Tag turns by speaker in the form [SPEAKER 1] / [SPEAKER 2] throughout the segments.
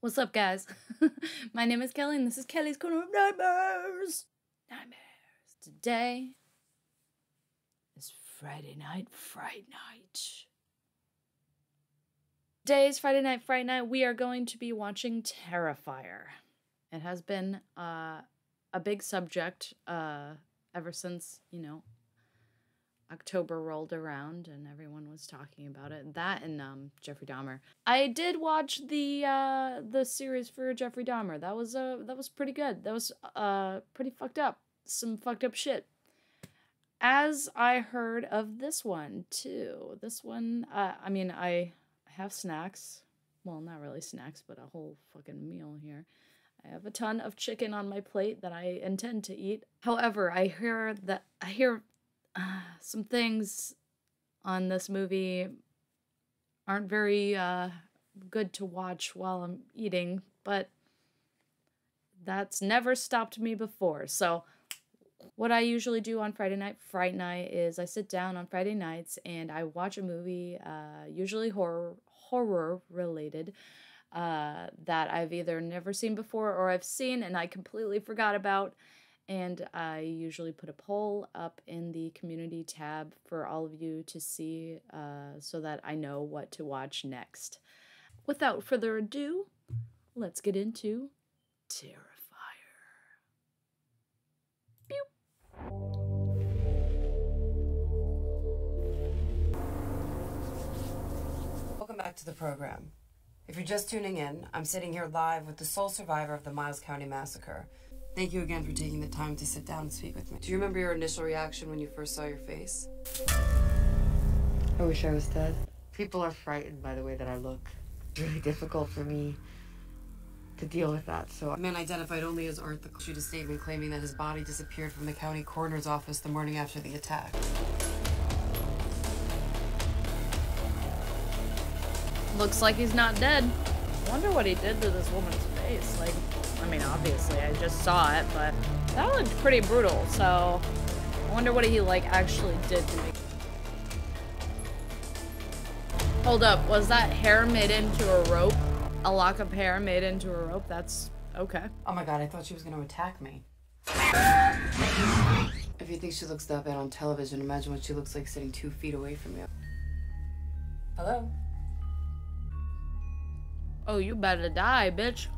[SPEAKER 1] What's up, guys? My name is Kelly, and this is Kelly's Korner of Nightmares. Nightmares. Today is Friday night, Fright Night. Today is Friday night, Fright Night. We are going to be watching Terrifier. It has been uh, a big subject uh, ever since, you know, October rolled around and everyone was talking about it. That and um, Jeffrey Dahmer. I did watch the uh, the series for Jeffrey Dahmer. That was uh that was pretty good. That was uh pretty fucked up. Some fucked up shit. As I heard of this one too. This one, uh, I mean, I have snacks. Well, not really snacks, but a whole fucking meal here. I have a ton of chicken on my plate that I intend to eat. However, I hear that I hear uh, some things on this movie aren't very uh, good to watch while I'm eating, but that's never stopped me before. So, what I usually do on Friday night, Fright Night, is I sit down on Friday nights and I watch a movie, uh, usually horror horror related, uh, that I've either never seen before or I've seen and I completely forgot about and I usually put a poll up in the community tab for all of you to see uh, so that I know what to watch next. Without further ado, let's get into Terrifier. Pew.
[SPEAKER 2] Welcome back to the program. If you're just tuning in, I'm sitting here live with the sole survivor of the Miles County Massacre, Thank you again for taking the time to sit down and speak with me. Do you remember your initial reaction when you first saw your face?
[SPEAKER 3] I wish I was dead. People are frightened by the way that I look. It's really difficult for me to deal with that, so...
[SPEAKER 2] A man identified only as Art issued a statement claiming that his body disappeared from the county coroner's office the morning after the attack.
[SPEAKER 1] Looks like he's not dead. I Wonder what he did to this woman's face. Like, I mean, obviously, I just saw it, but that looked pretty brutal, so I wonder what he, like, actually did to me. Hold up, was that hair made into a rope? A lock of hair made into a rope? That's okay.
[SPEAKER 2] Oh my god, I thought she was gonna attack me. If you think she looks that bad on television, imagine what she looks like sitting two feet away from you. Hello?
[SPEAKER 1] Oh, you better die, bitch.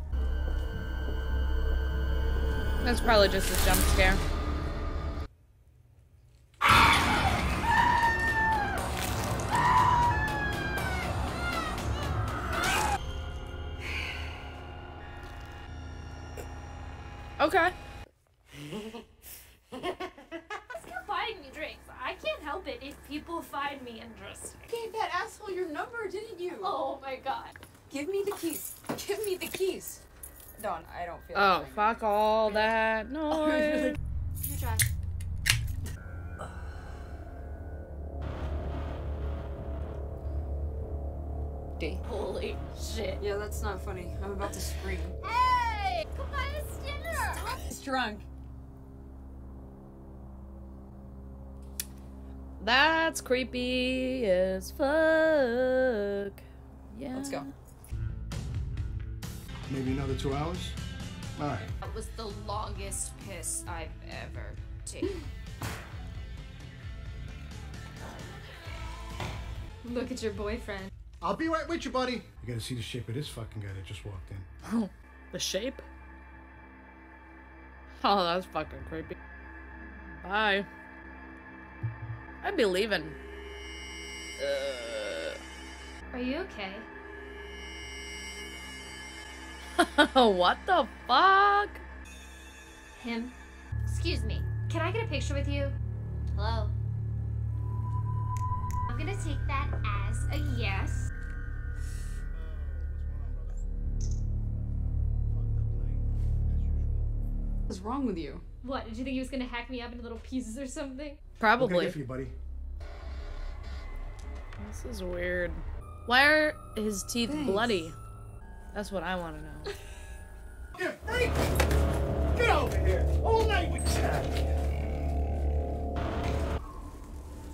[SPEAKER 1] That's probably just a jump scare. Okay.
[SPEAKER 4] Stop buying me drinks. I can't help it if people find me interesting.
[SPEAKER 2] Gave that asshole your number, didn't you?
[SPEAKER 4] Oh my god.
[SPEAKER 2] Give me the keys. Give me the keys. Dawn, I don't feel
[SPEAKER 1] Oh,
[SPEAKER 2] like
[SPEAKER 1] fuck all that noise.
[SPEAKER 4] You try.
[SPEAKER 2] D.
[SPEAKER 4] Holy shit.
[SPEAKER 2] Yeah, that's not funny. I'm about to scream.
[SPEAKER 4] Hey! Come buy us dinner!
[SPEAKER 2] He's drunk.
[SPEAKER 1] That's creepy as fuck. Yeah.
[SPEAKER 2] Let's go.
[SPEAKER 5] Maybe another two hours? All right.
[SPEAKER 4] That was the longest piss I've ever taken. Look at your boyfriend.
[SPEAKER 5] I'll be right with you, buddy. You gotta see the shape of this fucking guy that just walked in.
[SPEAKER 1] Oh, the shape? Oh, that's fucking creepy. Bye. I'd be leaving.
[SPEAKER 4] Are you okay?
[SPEAKER 1] what the fuck?
[SPEAKER 4] Him? Excuse me. Can I get a picture with you? Hello? I'm gonna take that as a yes.
[SPEAKER 2] What's wrong with you?
[SPEAKER 4] What, did you think he was gonna hack me up into little pieces or something?
[SPEAKER 5] What can I
[SPEAKER 1] Probably.
[SPEAKER 5] get for you, buddy?
[SPEAKER 1] This is weird. Why are his teeth
[SPEAKER 2] Thanks.
[SPEAKER 1] bloody? That's what I want to know.
[SPEAKER 5] Get freak! Get over
[SPEAKER 4] here!
[SPEAKER 5] All night with Jack!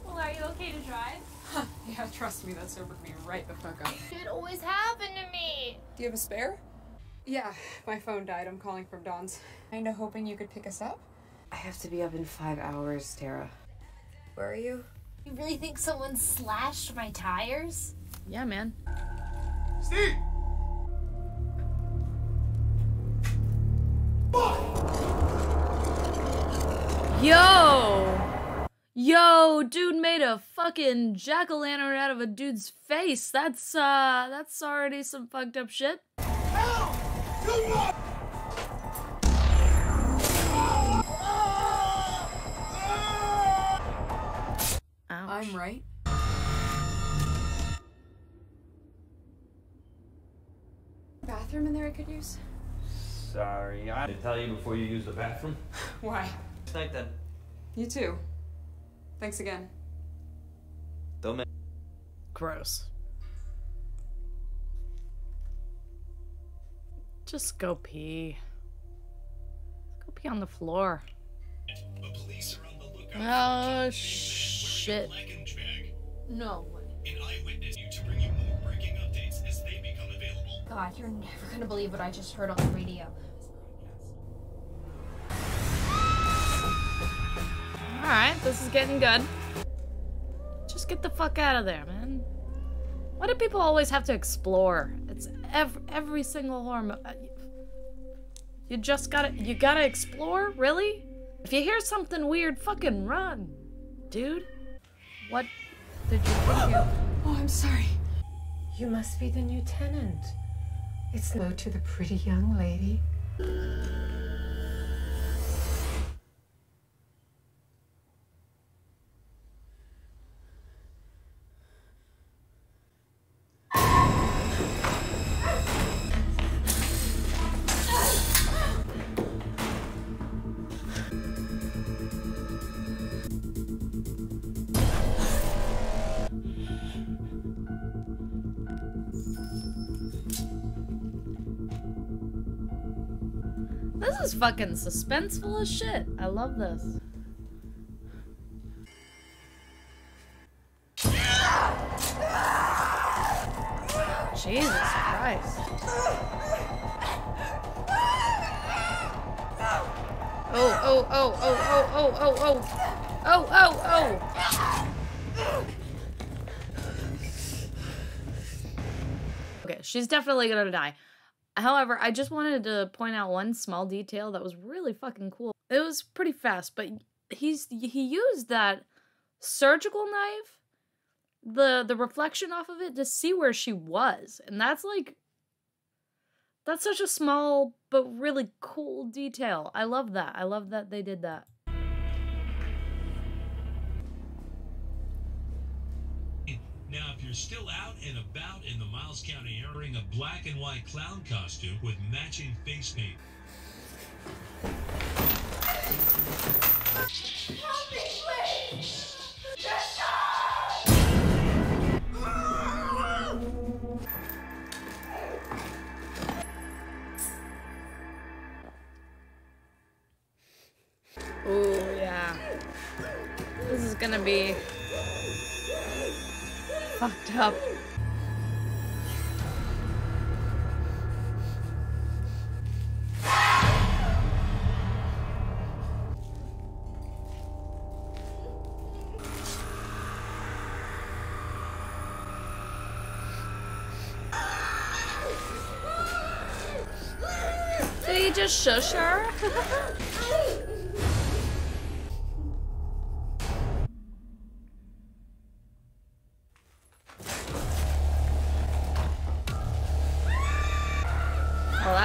[SPEAKER 4] Well, are you okay to drive?
[SPEAKER 6] Huh, yeah, trust me, that sobered me right the fuck up.
[SPEAKER 4] It always happened to me!
[SPEAKER 6] Do you have a spare? Yeah, my phone died. I'm calling from Dawn's. Kinda hoping you could pick us up?
[SPEAKER 2] I have to be up in five hours, Tara. Where are you?
[SPEAKER 4] You really think someone slashed my tires?
[SPEAKER 1] Yeah, man.
[SPEAKER 5] Steve!
[SPEAKER 1] Yo! Yo, dude made a fucking jack-o'-lantern out of a dude's face. That's, uh, that's already some fucked up shit. Ouch.
[SPEAKER 6] I'm right. Bathroom in there I could use?
[SPEAKER 7] Sorry, I did tell you before you use the bathroom.
[SPEAKER 6] Why?
[SPEAKER 7] Good night then.
[SPEAKER 6] You too. Thanks again.
[SPEAKER 7] Don't make.
[SPEAKER 1] Gross. Just go pee. Go pee on the floor.
[SPEAKER 8] The police are on the lookout
[SPEAKER 1] Oh, shit.
[SPEAKER 8] luggage bag.
[SPEAKER 4] No way.
[SPEAKER 8] An eyewitness you to bring you more breaking updates as they become available.
[SPEAKER 4] God, you're never gonna believe what I just heard on the radio.
[SPEAKER 1] Alright, this is getting good. Just get the fuck out of there, man. Why do people always have to explore? It's every, every single horror mo- uh, You just gotta, you gotta explore? Really? If you hear something weird, fucking run. Dude, what did you think you...
[SPEAKER 6] Oh, I'm sorry.
[SPEAKER 9] You must be the new tenant. It's hello to the pretty young lady.
[SPEAKER 1] This is fucking suspenseful as shit. I love this. Jesus Christ. Oh, oh, oh, oh, oh, oh, oh, oh. Oh, oh, oh. Okay, she's definitely gonna die. However, I just wanted to point out one small detail that was really fucking cool. It was pretty fast, but he's he used that surgical knife, the the reflection off of it to see where she was. And that's like that's such a small but really cool detail. I love that. I love that they did that.
[SPEAKER 8] Now, still out and about in the Miles County area wearing a black and white clown costume with matching face paint,
[SPEAKER 1] Ooh, yeah. This is gonna be fucked up. Just shush her?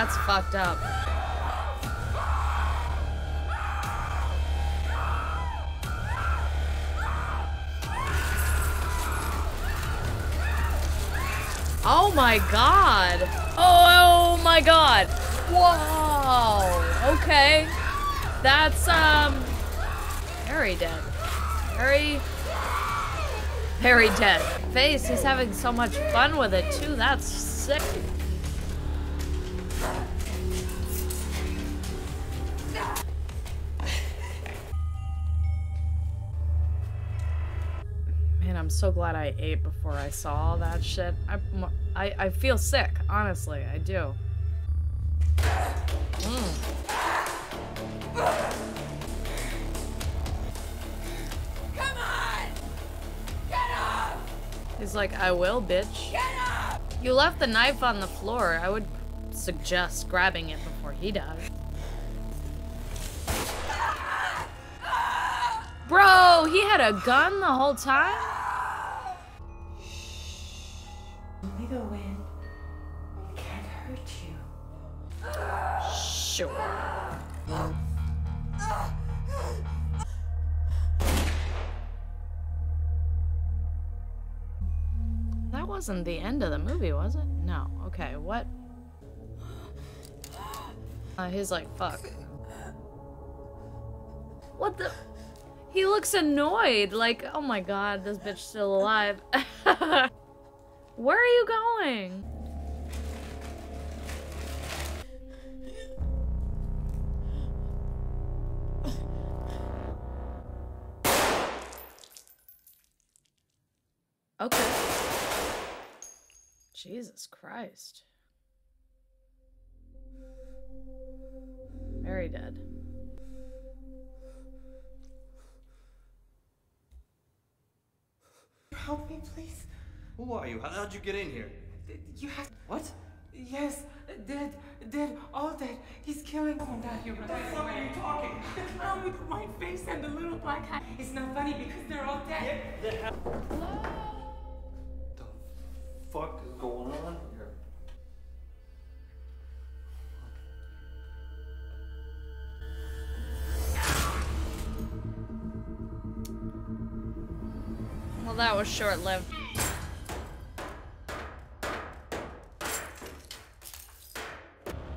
[SPEAKER 1] that's fucked up. Oh my god. Oh, my god. Whoa. Okay. That's, um, very dead. Very, very dead. Face, he's having so much fun with it too. That's sick. So glad I ate before I saw all that shit. I, I, I feel sick, honestly, I do. Mm.
[SPEAKER 10] Come on! Get up!
[SPEAKER 1] He's like, I will, bitch.
[SPEAKER 10] Get up!
[SPEAKER 1] You left the knife on the floor. I would suggest grabbing it before he does. Bro, he had a gun the whole time? Sure. That wasn't the end of the movie, was it? No. Okay, what? Uh, he's like, fuck. What the? He looks annoyed. Like, oh my god, this bitch still alive. Where are you going? Okay. Jesus Christ. Very dead.
[SPEAKER 11] Help me, please.
[SPEAKER 7] Who are you? How, how'd you get in here?
[SPEAKER 11] You have.
[SPEAKER 7] What?
[SPEAKER 11] Yes, dead, dead, all dead. He's killing. Oh, now you're right. What the fuck are you talking? The clown with the white face and the little black hat. It's not funny because they're all dead.
[SPEAKER 7] The fuck is going on here?
[SPEAKER 1] Well, that was short lived.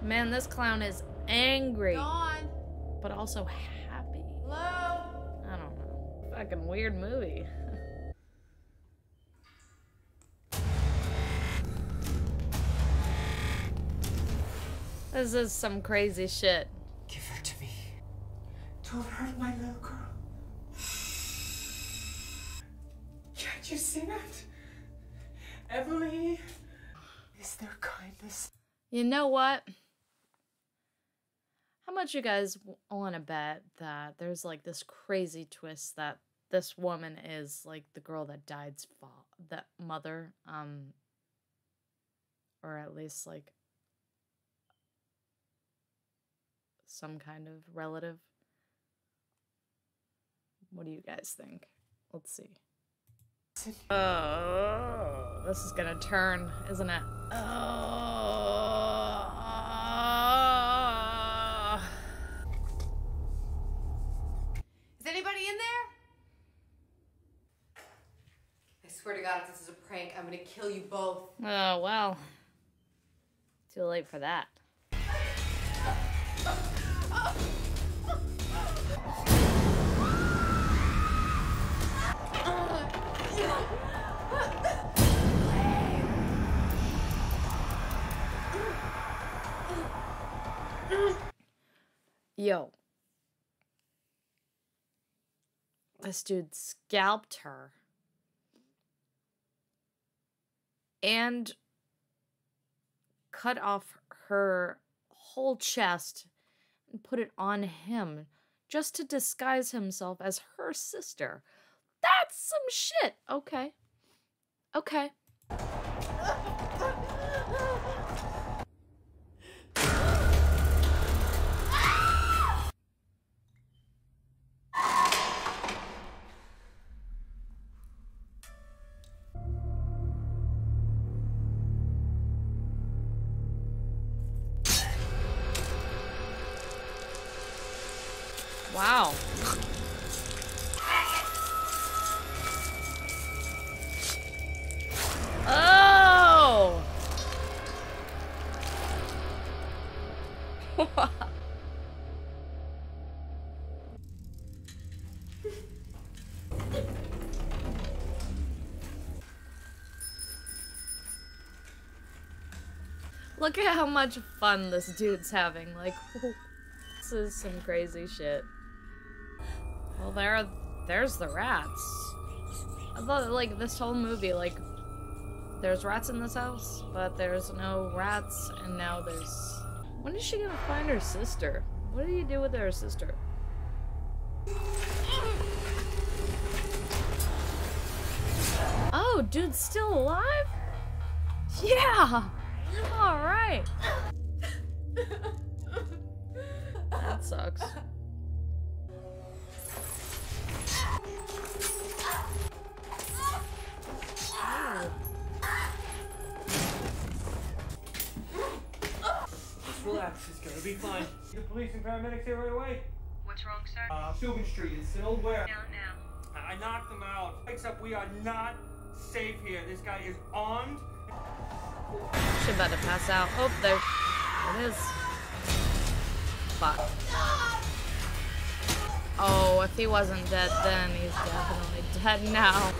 [SPEAKER 1] Man, this clown is angry.
[SPEAKER 10] Dawn.
[SPEAKER 1] But also happy.
[SPEAKER 10] Hello?
[SPEAKER 1] I don't know. Fucking weird movie. This is some crazy shit.
[SPEAKER 11] Give her to me. Don't hurt my little girl. Can't you see that? Emily? Is there kindness?
[SPEAKER 1] You know what? How much you guys want to bet that there's like this crazy twist that this woman is like the girl that died's fa- that mother, um, or at least like some kind of relative. What do you guys think? Let's see. Oh, this is gonna turn, isn't it? Oh.
[SPEAKER 2] Is anybody in there? I swear to God, if this is a prank, I'm gonna kill you both.
[SPEAKER 1] Oh, well. Too late for that. Yo. This dude scalped her. And cut off her whole chest and put it on him just to disguise himself as her sister. That's some shit. Okay. Okay. Wow. Oh! Look at how much fun this dude's having. Like, this is some crazy shit. Well, there, there's the rats. I thought like this whole movie, like there's rats in this house, but there's no rats, and now there's. When is she gonna find her sister? What do you do with her sister? Oh, dude's still alive? Yeah! Alright. That sucks.
[SPEAKER 7] Relax, it's be fine. The police and paramedics here right away.
[SPEAKER 12] What's wrong, sir?
[SPEAKER 7] Uh, Philbin Street, it's an old warehouse.
[SPEAKER 12] Down now.
[SPEAKER 7] I knocked them out. Except we are not safe here. This guy is armed.
[SPEAKER 1] She about to pass out. Oh, there it is. Fuck. Oh, if he wasn't dead then, he's definitely dead now.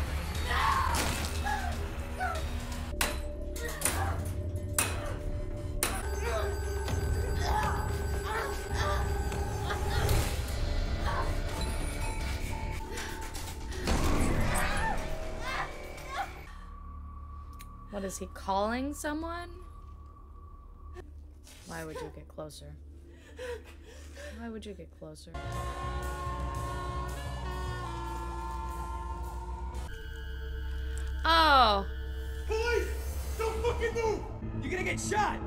[SPEAKER 1] Is he calling someone? Why would you get closer? Why would you get closer? Oh.
[SPEAKER 7] Police! Don't fucking move! You're gonna get shot!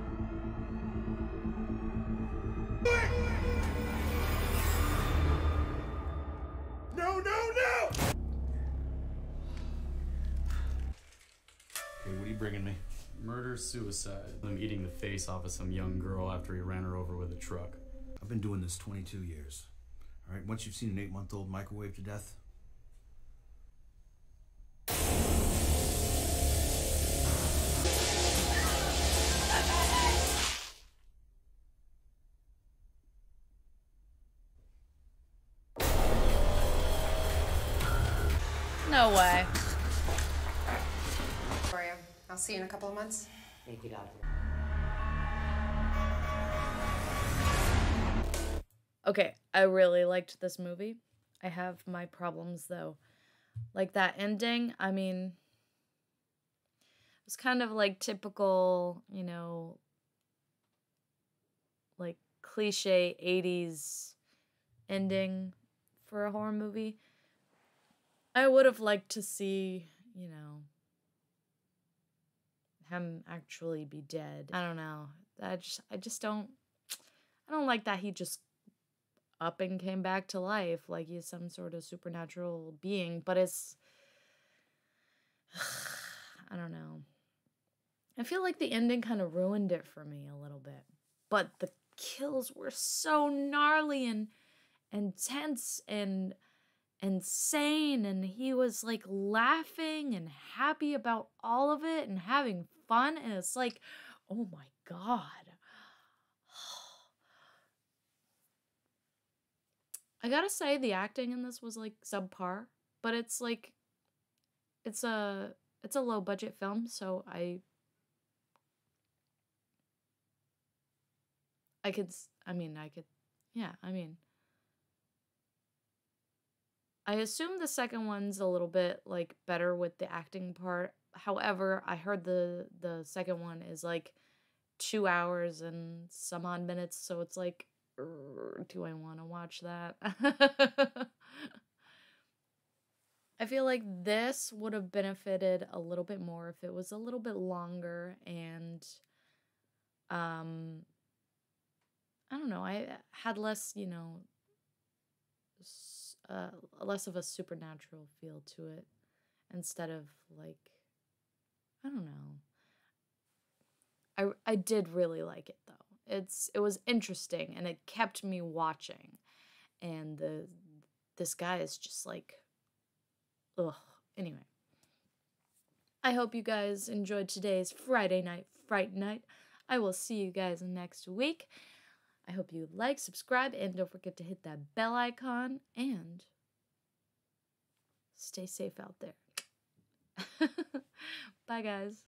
[SPEAKER 13] Bringing me? Murder, suicide. I'm eating the face off of some young girl after he ran her over with a truck.
[SPEAKER 5] I've been doing this 22 years. All right, once you've seen an eight month old microwave to death,
[SPEAKER 6] couple of months.
[SPEAKER 3] Thank you, doctor.
[SPEAKER 1] Okay, I really liked this movie. I have my problems though. Like that ending, I mean, it was kind of like typical, you know, like cliche 80s ending for a horror movie. I would have liked to see, you know, him actually be dead. I don't know. I just I just don't I don't like that he just up and came back to life like he's some sort of supernatural being, but it's I don't know. I feel like the ending kind of ruined it for me a little bit. But the kills were so gnarly and intense and insane and he was like laughing and happy about all of it and having fun and it's like oh my god I gotta say the acting in this was like subpar, but it's like it's a it's a low budget film, so I I could I mean I could yeah, I mean I assume the second one's a little bit like better with the acting part. However, I heard the the second one is like 2 hours and some odd minutes, so it's like "Er, do I want to watch that? I feel like this would have benefited a little bit more if it was a little bit longer and um I don't know, I had less, you know, uh, less of a supernatural feel to it instead of like I don't know. I I did really like it though. It's it was interesting and it kept me watching. And the this guy is just like ugh. Anyway. I hope you guys enjoyed today's Friday night fright night. I will see you guys next week. I hope you like, subscribe, and don't forget to hit that bell icon and stay safe out there. Bye guys.